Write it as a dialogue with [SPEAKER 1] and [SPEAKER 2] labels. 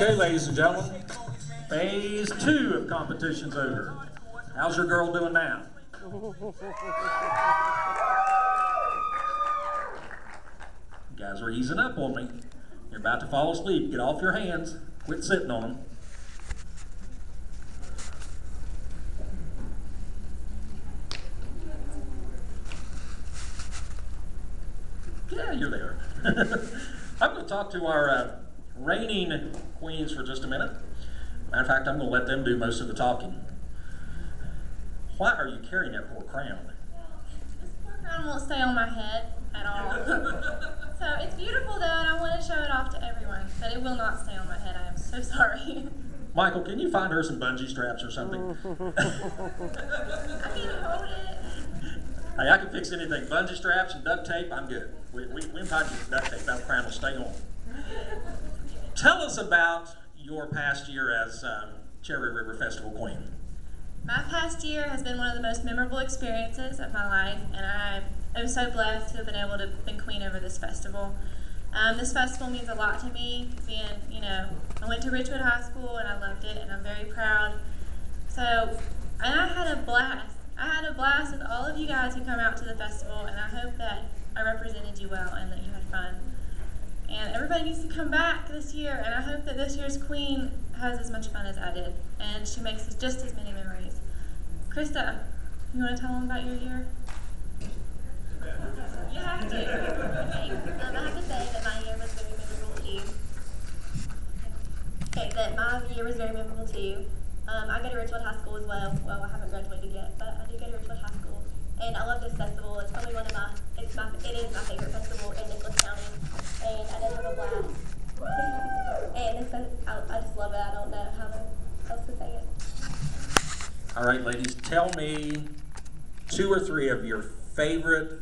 [SPEAKER 1] Okay, ladies and gentlemen, phase two of competition's over. How's your girl doing now? You guys are easing up on me. You're about to fall asleep. Get off your hands. Quit sitting on them. Yeah, you're there. I'm going to talk to our uh, reigning queens for just a minute. Matter of fact, I'm going to let them do most of the talking. Why are you carrying that poor crown?
[SPEAKER 2] Well, This poor crown won't stay on my head at all. so it's beautiful though, and I want to show it off to everyone, but it will not stay on my head. I am so sorry.
[SPEAKER 1] Michael, can you find her some bungee straps or something?
[SPEAKER 2] I can hold it.
[SPEAKER 1] Hey, I can fix anything. Bungee straps and duct tape, I'm good. We, we, we can find you duct tape. That crown will stay on. Tell us about your past year as um, Cherry River Festival Queen.
[SPEAKER 2] My past year has been one of the most memorable experiences of my life, and I am so blessed to have been able to be queen over this festival. Um, this festival means a lot to me. Being, you know, I went to Richwood High School and I loved it, and I'm very proud. So, and I had a blast. I had a blast with all of you guys who come out to the festival, and I hope that I represented you well and that you had fun. Everybody needs to come back this year, and I hope that this year's queen has as much fun as I did, and she makes just as many memories. Krista, you want to tell them about your year? You have to.
[SPEAKER 3] Okay, um, I have to say that my year was very memorable too. Okay, that my year was very memorable too. Um, I go to Richwood High School as well. Well, I haven't graduated yet, but I do go to Richwood High School, and I love this festival. It's probably one of my, it's my, it is my favorite festival in Nicholas County, and I did have a blast. and it's, I, It. I don't know how else to say it.
[SPEAKER 1] All right, ladies, tell me two or three of your favorite